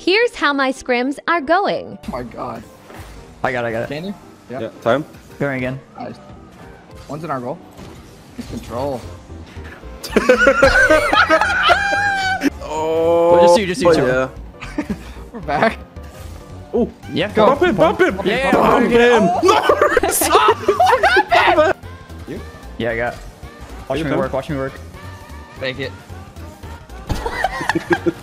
Here's how my scrims are going. Oh my god. I got it, I got it. Can you? Yeah. Yeah, time. Going again. Nice. One's in our goal. Control. Oh, Well, just you, just you oh, two. Yeah. We're back. Oh, Yeah, go. bump him, bump him. Yeah, yeah, bump yeah. him. Oh. Yeah, I got. Watch me work, watch me work. Fake it.